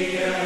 Yeah.